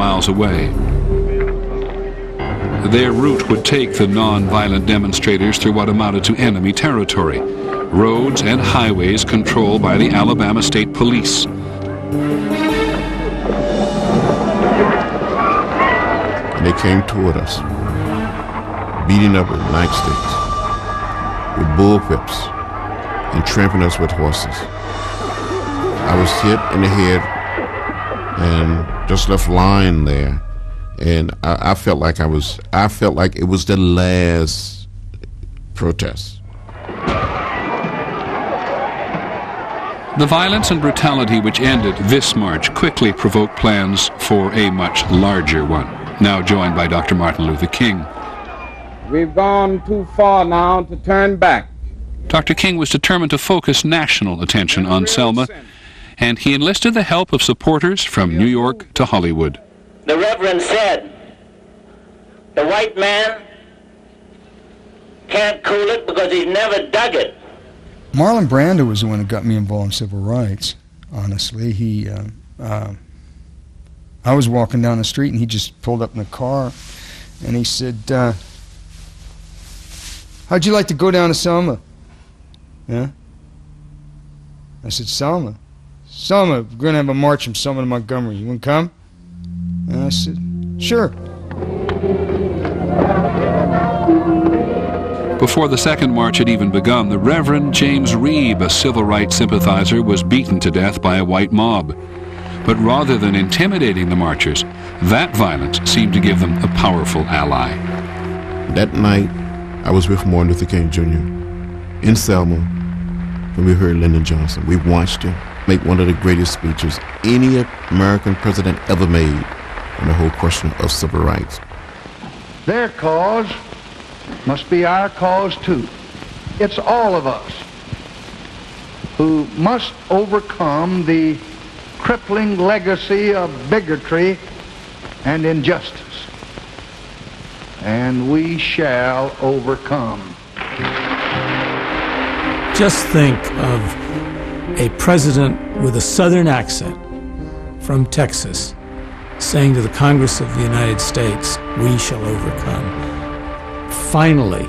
miles away. Their route would take the non-violent demonstrators through what amounted to enemy territory, roads and highways controlled by the Alabama State Police. And they came toward us, beating up with nightsticks, with bullwhips, and trampling us with horses. I was hit in the head and just left lying there. And I, I felt like I was, I felt like it was the last protest. The violence and brutality which ended this march quickly provoked plans for a much larger one, now joined by Dr. Martin Luther King. We've gone too far now to turn back. Dr. King was determined to focus national attention on Selma, and he enlisted the help of supporters from New York to Hollywood. The Reverend said, the white man can't cool it because he's never dug it. Marlon Brando was the one that got me involved in civil rights, honestly. He, uh, uh, I was walking down the street and he just pulled up in a car and he said, uh, How'd you like to go down to Selma? Yeah? I said, Selma. Selma, we're going to have a march from Selma to Montgomery. You want to come? And I said, sure. Before the second march had even begun, the Reverend James Reeb, a civil rights sympathizer, was beaten to death by a white mob. But rather than intimidating the marchers, that violence seemed to give them a powerful ally. That night, I was with Martin Luther King Jr. in Selma when we heard Lyndon Johnson. We watched him make one of the greatest speeches any American president ever made on the whole question of civil rights. Their cause must be our cause too. It's all of us who must overcome the crippling legacy of bigotry and injustice. And we shall overcome. Just think of a president with a southern accent from Texas saying to the Congress of the United States, we shall overcome. Finally,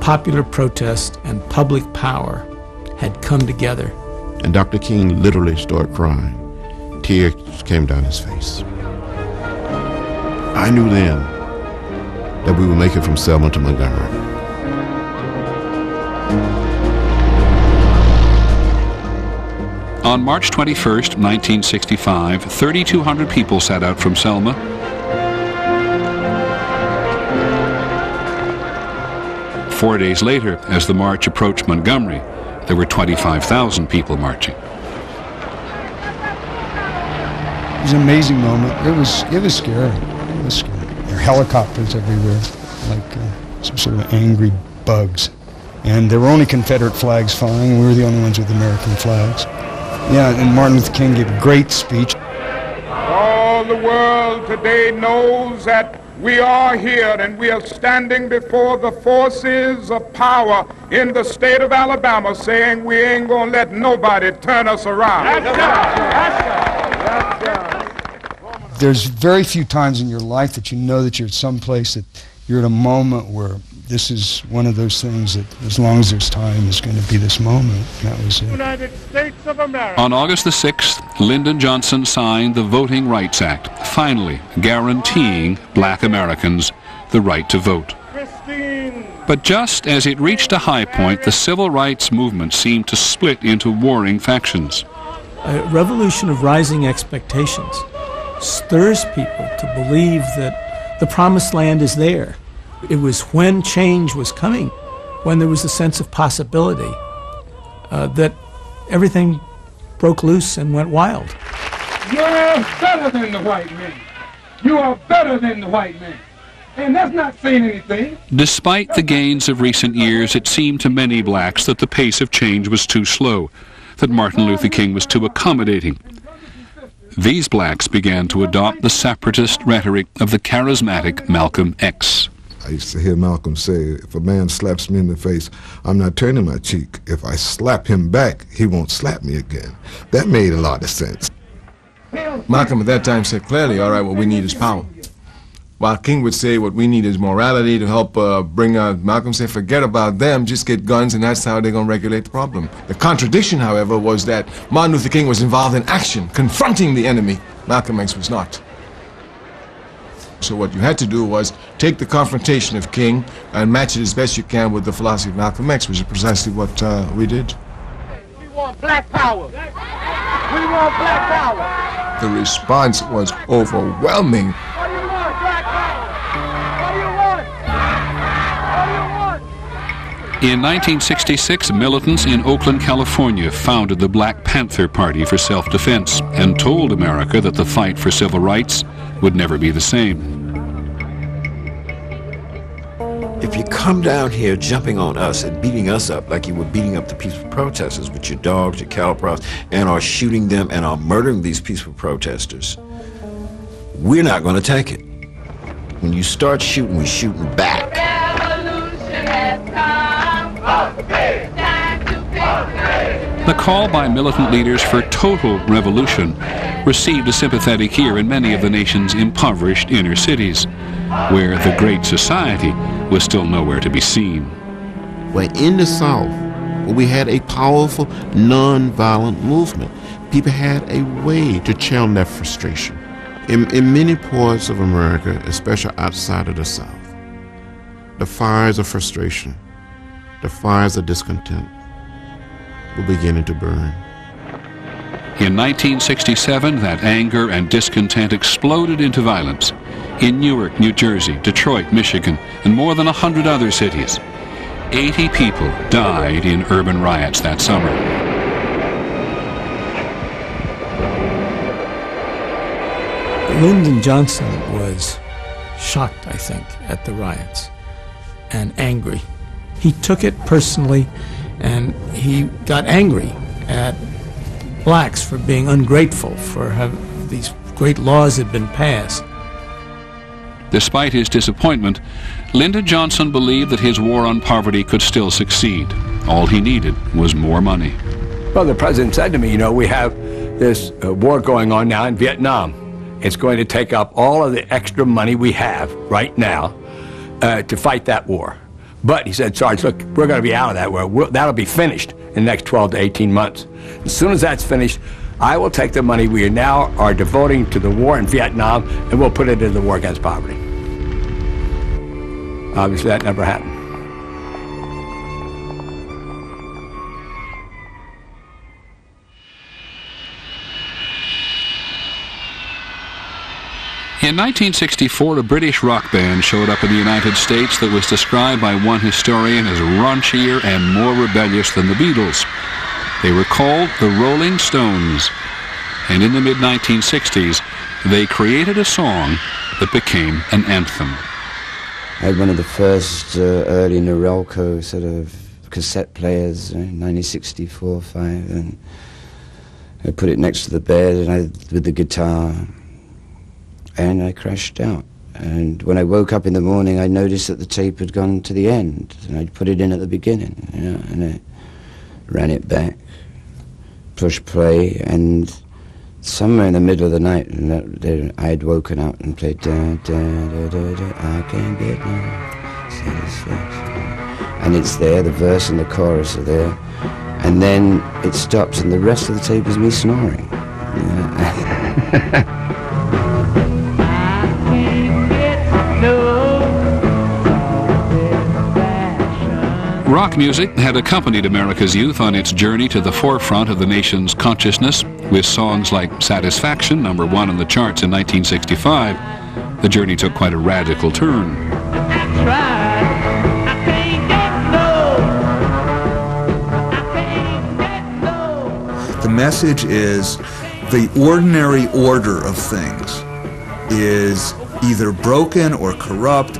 popular protest and public power had come together. And Dr. King literally started crying. Tears came down his face. I knew then that we would make it from Selma to Montgomery. On March 21, 1965, 3,200 people set out from Selma. Four days later, as the march approached Montgomery, there were 25,000 people marching. It was an amazing moment. It was, it was scary. It was scary. There were helicopters everywhere, like uh, some sort of angry bugs. And there were only Confederate flags flying. We were the only ones with American flags. Yeah, and Martin Luther King gave a great speech. All the world today knows that we are here and we are standing before the forces of power in the state of Alabama saying we ain't gonna let nobody turn us around. That's right. That's right. There's very few times in your life that you know that you're at some place that you're at a moment where this is one of those things that as long as there's time is going to be this moment. That was it. United States of America. On August the 6th, Lyndon Johnson signed the Voting Rights Act, finally guaranteeing black Americans the right to vote. Christine. But just as it reached a high point, the civil rights movement seemed to split into warring factions. A revolution of rising expectations stirs people to believe that the promised land is there it was when change was coming, when there was a sense of possibility, uh, that everything broke loose and went wild. You're better than the white man. You are better than the white man. And that's not saying anything. Despite the gains of recent years, it seemed to many blacks that the pace of change was too slow, that Martin Luther King was too accommodating. These blacks began to adopt the separatist rhetoric of the charismatic Malcolm X. I used to hear Malcolm say, if a man slaps me in the face, I'm not turning my cheek. If I slap him back, he won't slap me again. That made a lot of sense. Malcolm at that time said clearly, all right, what we need is power. While King would say what we need is morality to help uh, bring out, Malcolm said, forget about them, just get guns, and that's how they're going to regulate the problem. The contradiction, however, was that Martin Luther King was involved in action, confronting the enemy. Malcolm X was not. So what you had to do was take the confrontation of King and match it as best you can with the philosophy of Malcolm X, which is precisely what uh, we did. We want black power. We want black power. The response was overwhelming. In 1966, militants in Oakland, California founded the Black Panther Party for self-defense and told America that the fight for civil rights would never be the same. If you come down here jumping on us and beating us up like you were beating up the peaceful protesters with your dogs, your prods, and are shooting them and are murdering these peaceful protesters, we're not going to take it. When you start shooting, we're shooting back. The call by militant leaders for total revolution received a sympathetic ear in many of the nation's impoverished inner cities, where the Great Society was still nowhere to be seen. But in the South, we had a powerful nonviolent movement, people had a way to channel their frustration. In, in many parts of America, especially outside of the South, the fires of frustration, the fires of discontent, were beginning to burn. In 1967, that anger and discontent exploded into violence in Newark, New Jersey, Detroit, Michigan, and more than 100 other cities. 80 people died in urban riots that summer. Lyndon Johnson was shocked, I think, at the riots and angry. He took it personally and he got angry at blacks for being ungrateful for how these great laws had been passed. Despite his disappointment, Lyndon Johnson believed that his war on poverty could still succeed. All he needed was more money. Well, the president said to me, you know, we have this uh, war going on now in Vietnam. It's going to take up all of the extra money we have right now uh, to fight that war. But he said, Sarge, look, we're going to be out of that. We'll, that'll be finished in the next 12 to 18 months. As soon as that's finished, I will take the money we now are devoting to the war in Vietnam and we'll put it into the war against poverty. Obviously, that never happened. In 1964, a British rock band showed up in the United States that was described by one historian as raunchier and more rebellious than the Beatles. They were called the Rolling Stones. And in the mid-1960s, they created a song that became an anthem. I had one of the first uh, early Norelco sort of cassette players in 1964 5, and I put it next to the bed and I, with the guitar and I crashed out. And when I woke up in the morning, I noticed that the tape had gone to the end, and I'd put it in at the beginning, you know, and I ran it back, pushed play, and somewhere in the middle of the night, I had woken up and played da da da da da. I can't get no satisfaction, and it's there. The verse and the chorus are there, and then it stops, and the rest of the tape is me snoring. You know? Rock music had accompanied America's youth on its journey to the forefront of the nation's consciousness with songs like Satisfaction, number one on the charts in 1965. The journey took quite a radical turn. The message is the ordinary order of things is either broken or corrupt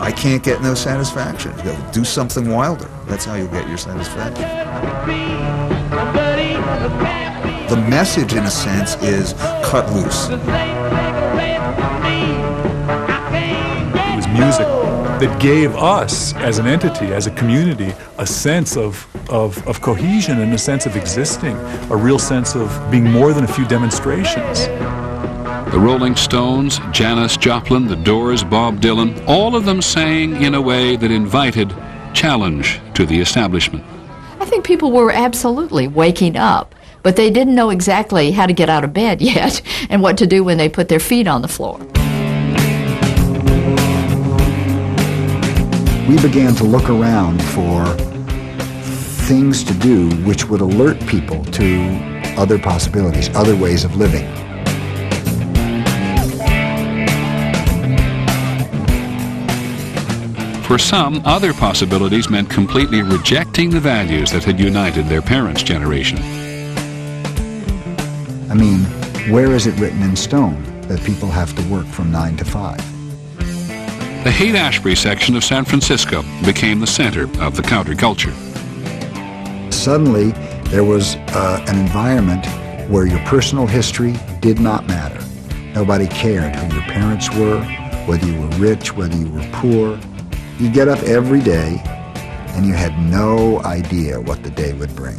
I can't get no satisfaction. You go, do something wilder. That's how you'll get your satisfaction. The message, in a sense, is cut loose. It was music that gave us, as an entity, as a community, a sense of, of, of cohesion and a sense of existing, a real sense of being more than a few demonstrations. The Rolling Stones, Janis Joplin, The Doors, Bob Dylan, all of them sang in a way that invited challenge to the establishment. I think people were absolutely waking up, but they didn't know exactly how to get out of bed yet and what to do when they put their feet on the floor. We began to look around for things to do which would alert people to other possibilities, other ways of living. For some, other possibilities meant completely rejecting the values that had united their parents' generation. I mean, where is it written in stone that people have to work from 9 to 5? The Haight-Ashbury section of San Francisco became the center of the counterculture. Suddenly, there was uh, an environment where your personal history did not matter. Nobody cared who your parents were, whether you were rich, whether you were poor. You get up every day and you had no idea what the day would bring.